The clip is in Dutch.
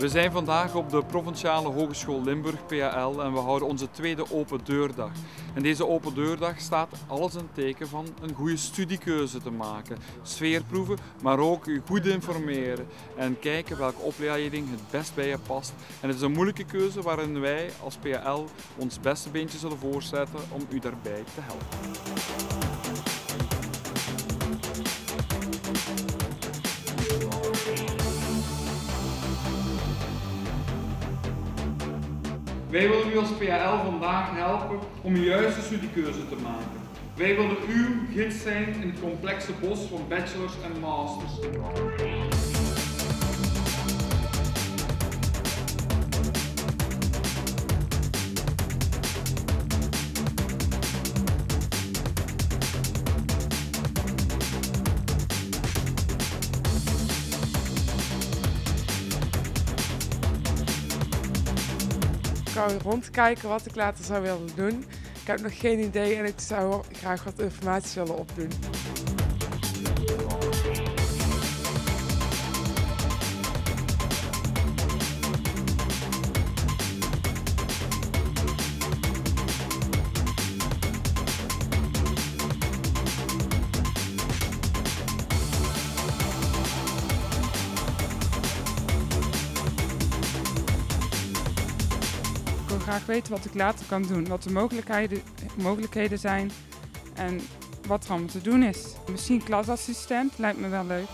We zijn vandaag op de Provinciale Hogeschool Limburg, PAL, en we houden onze tweede open deurdag. En deze open deurdag staat alles in teken van een goede studiekeuze te maken. Sfeerproeven, maar ook u goed informeren en kijken welke opleiding het best bij je past. En het is een moeilijke keuze waarin wij als PAL ons beste beentje zullen voorzetten om u daarbij te helpen. Wij willen u als PAL vandaag helpen om de juiste studiekeuze te maken. Wij willen uw gids zijn in het complexe bos van bachelors en masters. Zou rondkijken wat ik later zou willen doen. Ik heb nog geen idee en ik zou graag wat informatie willen opdoen. Graag weten wat ik later kan doen, wat de mogelijkheden, mogelijkheden zijn en wat er allemaal te doen is. Misschien klasassistent lijkt me wel leuk.